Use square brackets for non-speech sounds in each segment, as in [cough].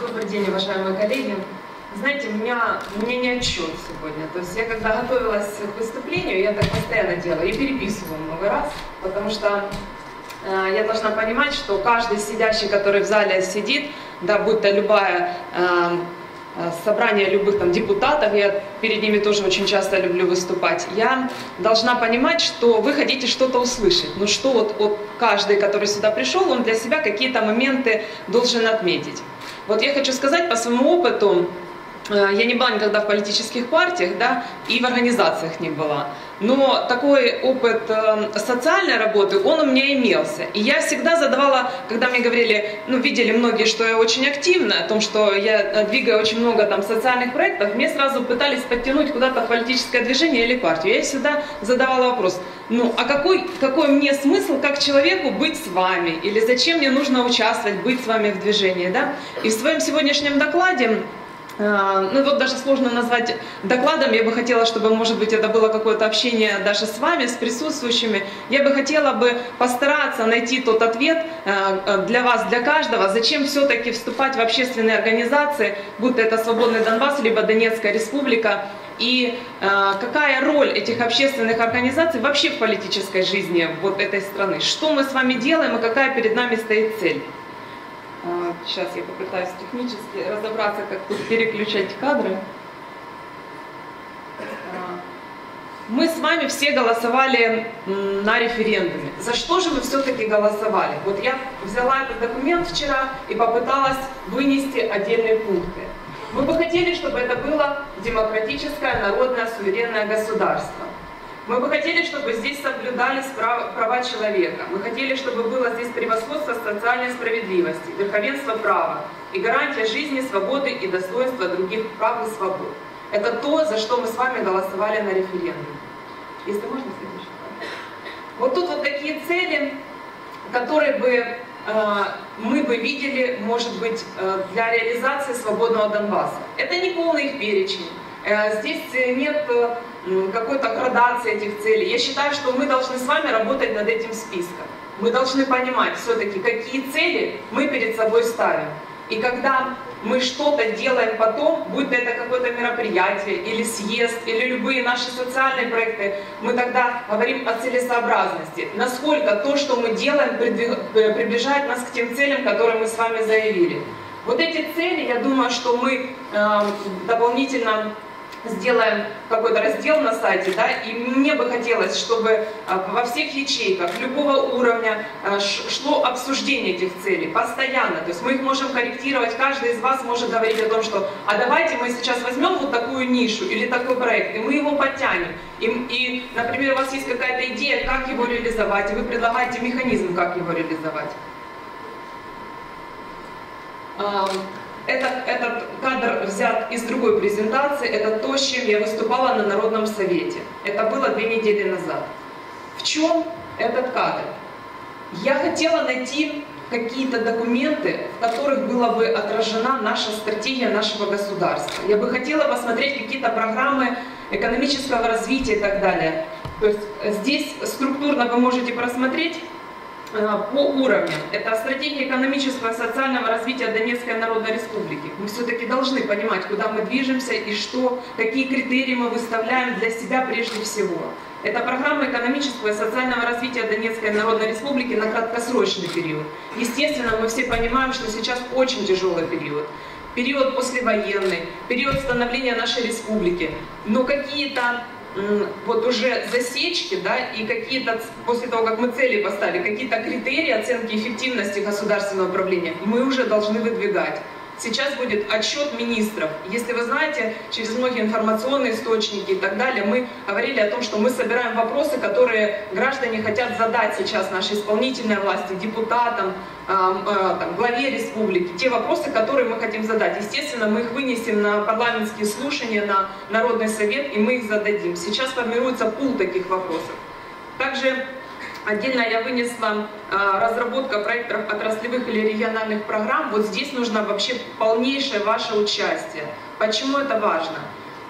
Добрый день, уважаемые коллеги. Знаете, у меня, у меня не отчет сегодня. То есть я когда готовилась к выступлению, я так постоянно делаю, я переписываю много раз, потому что э, я должна понимать, что каждый сидящий, который в зале сидит, да, будь то любая э, Э, собрания любых там депутатов, я перед ними тоже очень часто люблю выступать, я должна понимать, что вы хотите что-то услышать. Ну что вот, вот каждый, который сюда пришел, он для себя какие-то моменты должен отметить. Вот я хочу сказать по своему опыту, э, я не была никогда в политических партиях, да, и в организациях не была но такой опыт э, социальной работы, он у меня имелся. И я всегда задавала, когда мне говорили, ну, видели многие, что я очень активна, о том, что я э, двигаю очень много там социальных проектов, мне сразу пытались подтянуть куда-то политическое движение или партию. Я всегда задавала вопрос, ну, а какой, какой мне смысл как человеку быть с вами? Или зачем мне нужно участвовать, быть с вами в движении, да? И в своем сегодняшнем докладе ну вот даже сложно назвать докладом, я бы хотела, чтобы, может быть, это было какое-то общение даже с вами, с присутствующими. Я бы хотела бы постараться найти тот ответ а, а, для вас, для каждого, зачем все-таки вступать в общественные организации, будь это Свободный Донбасс, либо Донецкая Республика, и какая роль этих общественных организаций вообще в политической жизни вот этой страны. Что мы с вами делаем и какая перед нами стоит цель. Сейчас я попытаюсь технически разобраться, как тут переключать кадры. Мы с вами все голосовали на референдуме. За что же вы все-таки голосовали? Вот я взяла этот документ вчера и попыталась вынести отдельные пункты. Мы бы хотели, чтобы это было демократическое, народное, суверенное государство. Мы бы хотели, чтобы здесь соблюдались права, права человека. Мы хотели, чтобы было здесь превосходство социальной справедливости, верховенство права и гарантия жизни, свободы и достоинства других прав и свобод. Это то, за что мы с вами голосовали на референдуме. Если можно, следующий. Вот тут вот такие цели, которые бы э, мы бы видели, может быть, э, для реализации свободного Донбасса. Это не полный их перечень. Э, здесь нет э, какой-то градации этих целей. Я считаю, что мы должны с вами работать над этим списком. Мы должны понимать все-таки, какие цели мы перед собой ставим. И когда мы что-то делаем потом, будь это какое-то мероприятие, или съезд, или любые наши социальные проекты, мы тогда говорим о целесообразности. Насколько то, что мы делаем, приближает нас к тем целям, которые мы с вами заявили. Вот эти цели, я думаю, что мы э, дополнительно сделаем какой-то раздел на сайте, да, и мне бы хотелось, чтобы а, во всех ячейках любого уровня а, шло обсуждение этих целей постоянно, то есть мы их можем корректировать, каждый из вас может говорить о том, что а давайте мы сейчас возьмем вот такую нишу или такой проект, и мы его подтянем, и, и например, у вас есть какая-то идея, как его реализовать, и вы предлагаете механизм, как его реализовать. Этот, этот кадр взят из другой презентации, это то, с чем я выступала на Народном совете. Это было две недели назад. В чем этот кадр? Я хотела найти какие-то документы, в которых была бы отражена наша стратегия нашего государства. Я бы хотела посмотреть какие-то программы экономического развития и так далее. То есть здесь структурно вы можете просмотреть по уровням. Это стратегия экономического и социального развития Донецкой Народной Республики. Мы все-таки должны понимать, куда мы движемся и что, какие критерии мы выставляем для себя прежде всего. Это программа экономического и социального развития Донецкой Народной Республики на краткосрочный период. Естественно, мы все понимаем, что сейчас очень тяжелый период. Период послевоенный, период становления нашей республики. Но какие-то вот уже засечки, да, и какие-то, после того, как мы цели поставили, какие-то критерии оценки эффективности государственного управления мы уже должны выдвигать. Сейчас будет отчет министров. Если вы знаете, через многие информационные источники и так далее, мы говорили о том, что мы собираем вопросы, которые граждане хотят задать сейчас нашей исполнительной власти, депутатам, э, там, главе республики. Те вопросы, которые мы хотим задать. Естественно, мы их вынесем на парламентские слушания, на Народный совет, и мы их зададим. Сейчас формируется пул таких вопросов. Также Отдельно я вынесла э, разработка проектов отраслевых или региональных программ. Вот здесь нужно вообще полнейшее ваше участие. Почему это важно?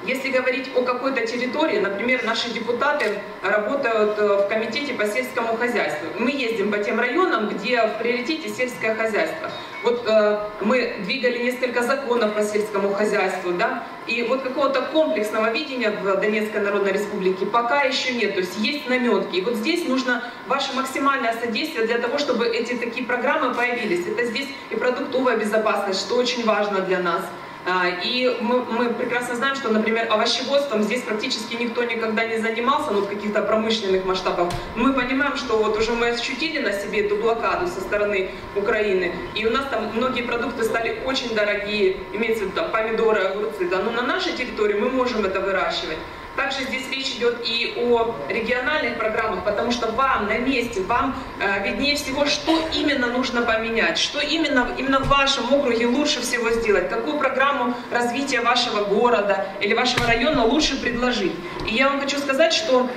Если говорить о какой-то территории, например, наши депутаты работают э, в комитете по сельскому хозяйству. Мы ездим по тем районам, где в приоритете сельское хозяйство. Вот э, мы двигали несколько законов по сельскому хозяйству, да, и вот какого-то комплексного видения в Донецкой Народной Республике пока еще нет, то есть есть наметки. И вот здесь нужно ваше максимальное содействие для того, чтобы эти такие программы появились. Это здесь и продуктовая безопасность, что очень важно для нас. А, и мы, мы прекрасно знаем, что, например, овощеводством здесь практически никто никогда не занимался, ну, в каких-то промышленных масштабах. Мы понимаем, что вот уже мы ощутили на себе эту блокаду со стороны Украины, и у нас там многие продукты стали очень дорогие, имеется в виду там помидоры, огурцы, да, но на нашей территории мы можем это выращивать. Также здесь речь идет и о региональных программах, потому что вам на месте, вам э, виднее всего, что именно нужно поменять, что именно, именно в вашем округе лучше всего сделать, какую программу развития вашего города или вашего района лучше предложить. И я вам хочу сказать, что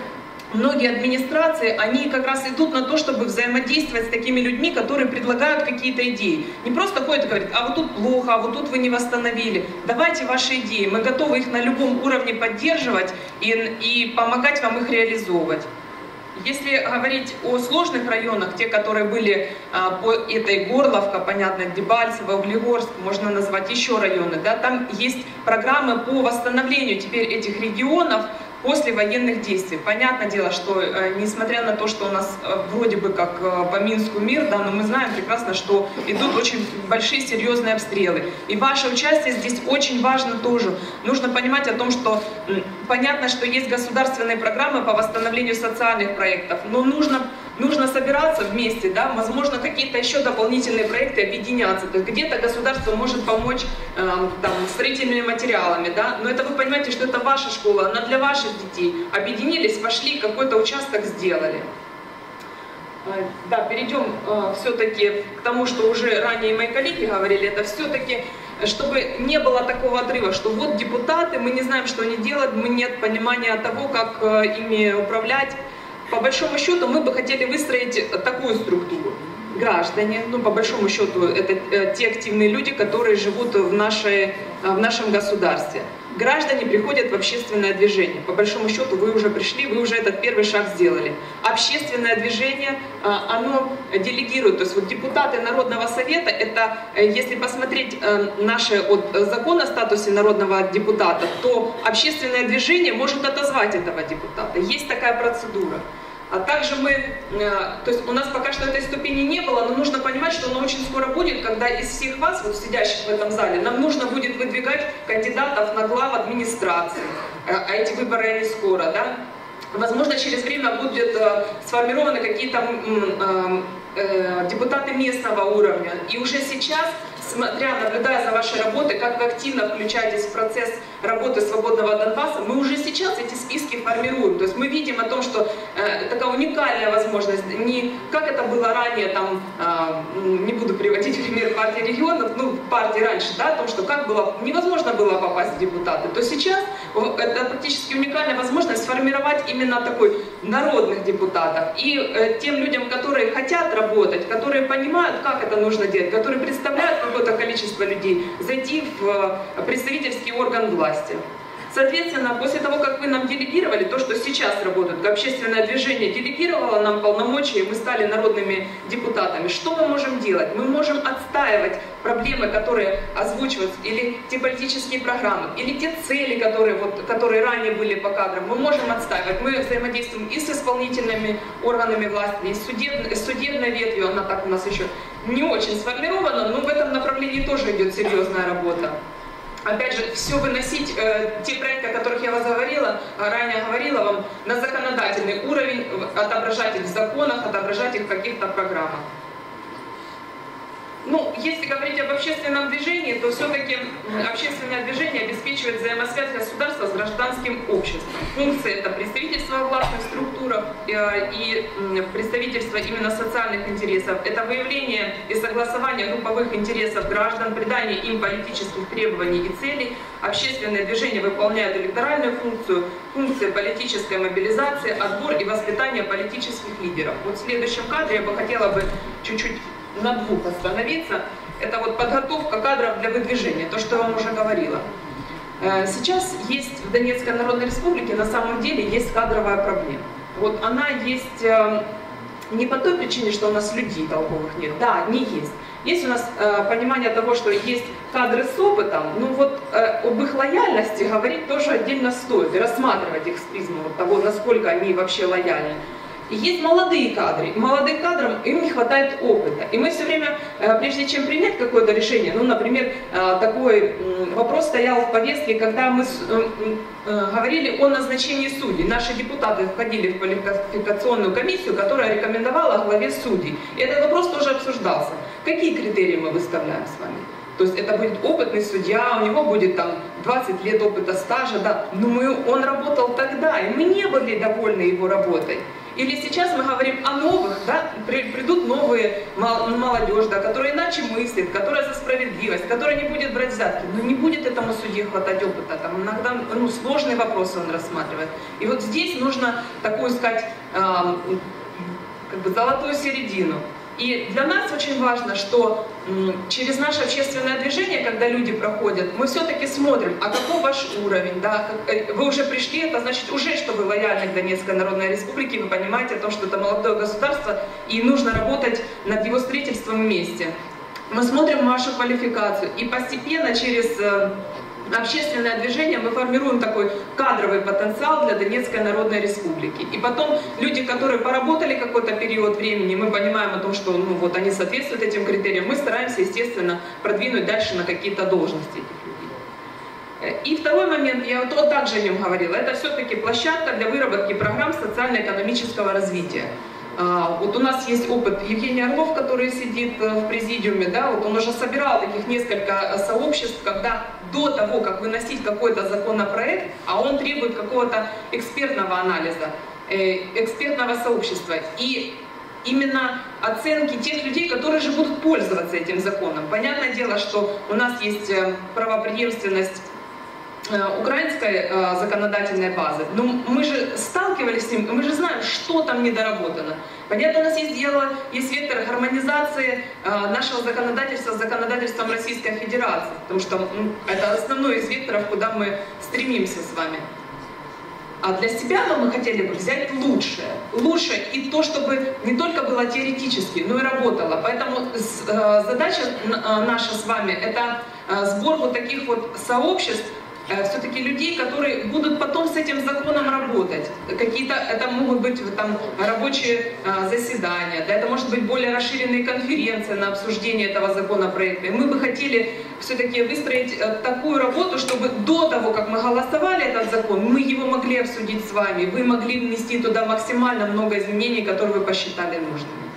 многие администрации, они как раз идут на то, чтобы взаимодействовать с такими людьми, которые предлагают какие-то идеи. Не просто ходят и говорят, а вот тут плохо, а вот тут вы не восстановили. Давайте ваши идеи, мы готовы их на любом уровне поддерживать и, и помогать вам их реализовывать. Если говорить о сложных районах, те, которые были а, по этой Горловка, понятно, Дебальцево, Углегорск, можно назвать еще районы, да, там есть программы по восстановлению теперь этих регионов, после военных действий. Понятное дело, что э, несмотря на то, что у нас э, вроде бы как э, по Минску мир, да, но мы знаем прекрасно, что идут очень большие серьезные обстрелы. И ваше участие здесь очень важно тоже. Нужно понимать о том, что понятно, что есть государственные программы по восстановлению социальных проектов, но нужно нужно собираться вместе, да, возможно, какие-то еще дополнительные проекты объединяться. То есть где-то государство может помочь э, там, строительными материалами, да, но это вы понимаете, что это ваша школа, она для ваших детей. Объединились, пошли, какой-то участок сделали. Э, да, перейдем э, все-таки к тому, что уже ранее мои коллеги говорили, это все-таки, чтобы не было такого отрыва, что вот депутаты, мы не знаем, что они делают, мы нет понимания того, как э, ими управлять, по большому счету мы бы хотели выстроить такую структуру. Граждане, ну по большому счету это э, те активные люди, которые живут в, нашей, в нашем государстве. Граждане приходят в общественное движение. По большому счету вы уже пришли, вы уже этот первый шаг сделали. Общественное движение, э, оно делегирует. То есть вот депутаты Народного совета, это если посмотреть наши от закон о статусе народного депутата, то общественное движение может отозвать этого депутата. Есть такая процедура. А также мы, э, то есть у нас пока что этой ступени не было, но нужно понимать, что она очень скоро будет, когда из всех вас, вот сидящих в этом зале, нам нужно будет выдвигать кандидатов на глав администрации. Э, а эти выборы они скоро, да? Возможно, через время будут э, сформированы какие-то депутаты местного уровня. И уже сейчас смотря, наблюдая за вашей работой, как вы активно включаетесь в процесс работы свободного Донбасса, мы уже сейчас эти списки формируем. То есть мы видим о том, что э, такая уникальная возможность, не как это было ранее, там, э, не буду приводить пример партии регионов, ну, партии раньше, да, о том, что как было, невозможно было попасть в депутаты, то сейчас это практически уникальная возможность сформировать именно такой народных депутатов. И э, тем людям, которые хотят работать, которые понимают, как это нужно делать, которые представляют какое-то количество людей, зайти в э, представительский орган власти. Соответственно, после того, как вы нам делегировали то, что сейчас работает, общественное движение делегировало нам полномочия, и мы стали народными депутатами, что мы можем делать? Мы можем отстаивать проблемы, которые озвучиваются, или те политические программы, или те цели, которые, вот, которые ранее были по кадрам, мы можем отстаивать. Мы взаимодействуем и с исполнительными органами власти, и с, судеб, с судебной ветвью, она так у нас еще не очень сформирована, но в этом направлении тоже идет серьезная работа опять же, все выносить, э, те проекты, о которых я вас говорила, э, ранее говорила вам, на законодательный уровень, отображать их в законах, отображать их в каких-то программах. Ну, если говорить об общественном движении, то все-таки общественное движение обеспечивает взаимосвязь государства с гражданским обществом. Функция это представительство властных структурах э, и представительство именно социальных интересов. Это выявление и согласование групповых интересов граждан, придание им политических требований и целей. Общественное движение выполняет электоральную функцию, функция политической мобилизации, отбор и воспитание политических лидеров. Вот в следующем кадре я бы хотела бы чуть-чуть на двух остановиться. Это вот подготовка кадров для выдвижения, то, что я вам уже говорила. Э, сейчас есть в Донецкой Народной Республике на самом деле есть кадровая проблема. Вот она есть э, не по той причине, что у нас людей толковых нет. Да, не есть. Есть у нас э, понимание того, что есть кадры с опытом, ну вот об их лояльности говорить тоже отдельно стоит рассматривать их с призмы того, насколько они вообще лояльны. Есть молодые кадры. Молодым кадрам им не хватает опыта. И мы все время, э, прежде чем принять какое-то решение, ну, например, э, такой вопрос стоял в повестке, когда мы э, говорили о назначении судей. Наши депутаты входили в квалификационную комиссию, которая рекомендовала главе судей. И этот вопрос тоже обсуждался. Какие критерии мы выставляем с вами? То есть это будет опытный судья, у него будет там 20 лет опыта стажа, да, но мы, он работал тогда, и мы не были довольны его работой. Или сейчас мы говорим о новых, да, придут новые молодежь, да, которая иначе мыслит, которая за справедливость, которая не будет брать взятки. Но не будет этому судье хватать опыта. Там иногда ну, сложные вопросы он рассматривает. И вот здесь нужно такую искать э, как бы золотую середину. И для нас очень важно, что через наше общественное движение, когда люди проходят, мы все-таки смотрим, а какой ваш уровень, да, э, вы уже пришли, это значит уже, что вы лояльны к Донецкой Народной Республике, вы понимаете о том, что это молодое государство, и нужно работать над его строительством вместе. Мы смотрим вашу квалификацию, и постепенно через э, общественное движение, мы формируем такой кадровый потенциал для Донецкой Народной Республики. И потом люди, которые поработали какой-то период времени, мы понимаем о том, что ну, вот они соответствуют этим критериям, мы стараемся, естественно, продвинуть дальше на какие-то должности И второй момент, я вот также о нем говорила, это все-таки площадка для выработки программ социально-экономического развития. А, вот у нас есть опыт Евгения Орлов, который сидит э, в президиуме, да, вот он уже собирал таких несколько э, сообществ, когда до того, как выносить какой-то законопроект, а он требует какого-то экспертного анализа, э, экспертного сообщества. И именно оценки тех людей, которые же будут пользоваться этим законом. Понятное дело, что у нас есть Э, украинской э, законодательной базы, но мы же сталкивались с ним, мы же знаем, что там недоработано. Понятно, у нас есть дело, есть вектор гармонизации э, нашего законодательства с законодательством Российской Федерации, потому что ну, это основной из векторов, куда мы стремимся с вами. А для себя мы хотели бы взять лучшее. Лучшее и то, чтобы не только было теоретически, но и работало. Поэтому задача наша с вами – это сбор вот таких вот сообществ, Э, все-таки людей, которые будут потом с этим законом работать. Какие-то, это могут быть там рабочие а, заседания, да, это может быть более расширенные конференции на обсуждение этого законопроекта. И мы бы хотели все-таки выстроить э, такую работу, чтобы до того, как мы голосовали этот закон, мы его могли обсудить с вами, вы могли внести туда максимально много изменений, которые вы посчитали нужными.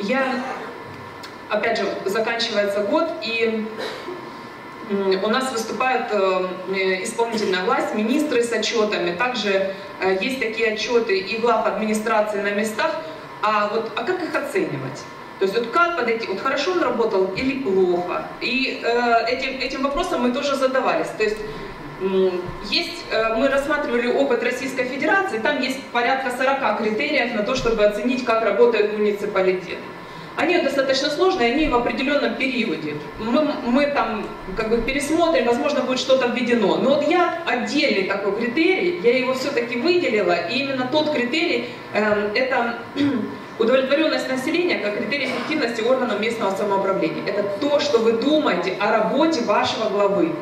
Я опять же, заканчивается год, и у нас выступает э, исполнительная власть, министры с отчетами. Также э, есть такие отчеты и глав администрации на местах. А вот а как их оценивать? То есть вот как подойти, вот хорошо он работал или плохо? И э, этим, этим вопросом мы тоже задавались. То есть есть, э, мы рассматривали опыт Российской Федерации, там есть порядка 40 критериев на то, чтобы оценить, как работает муниципалитет они достаточно сложные, они в определенном периоде. Мы, мы там как бы пересмотрим, возможно, будет что-то введено. Но вот я отдельный такой критерий, я его все-таки выделила, и именно тот критерий, э, это [clears throat] удовлетворенность населения как критерий эффективности органов местного самоуправления. Это то, что вы думаете о работе вашего главы.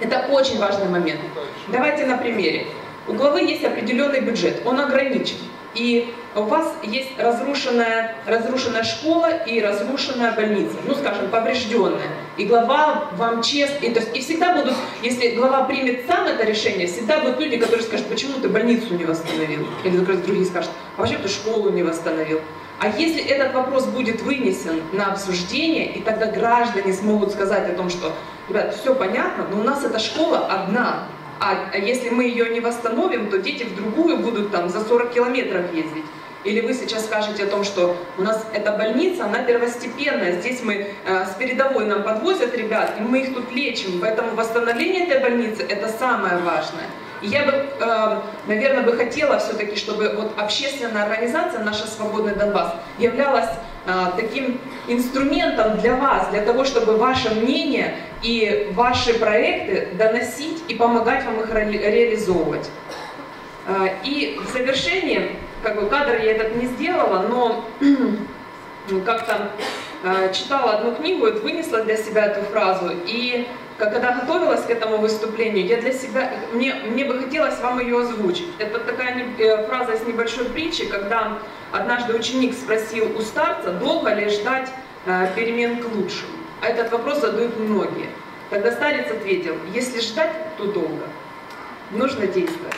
Это очень важный момент. Давайте на примере. У главы есть определенный бюджет, он ограничен и у вас есть разрушенная, разрушенная школа и разрушенная больница, ну, скажем, поврежденная. И глава вам честно, и, то есть, и всегда будут, если глава примет сам это решение, всегда будут люди, которые скажут, почему ты больницу не восстановил? Или другие скажут, а вообще ты школу не восстановил? А если этот вопрос будет вынесен на обсуждение, и тогда граждане смогут сказать о том, что, ребят, все понятно, но у нас эта школа одна, а если мы ее не восстановим, то дети в другую будут там за 40 километров ездить. Или вы сейчас скажете о том, что у нас эта больница, она первостепенная, здесь мы э, с передовой нам подвозят ребят, и мы их тут лечим, поэтому восстановление этой больницы это самое важное. И я бы, э, наверное, бы хотела все-таки, чтобы вот общественная организация, наша «Свободный Донбасс», являлась а, таким инструментом для вас, для того, чтобы ваше мнение и ваши проекты доносить и помогать вам их ре- реализовывать. А, И в завершение, как бы кадр я этот не сделала, но [clears throat] как-то э, читала одну книгу, вот вынесла для себя эту фразу, и когда готовилась к этому выступлению, я для себя, мне, мне бы хотелось вам ее озвучить. Это такая э, фраза из небольшой притчи, когда однажды ученик спросил у старца, долго ли ждать э, перемен к лучшему. А этот вопрос задают многие. Тогда старец ответил, если ждать, то долго. Нужно действовать.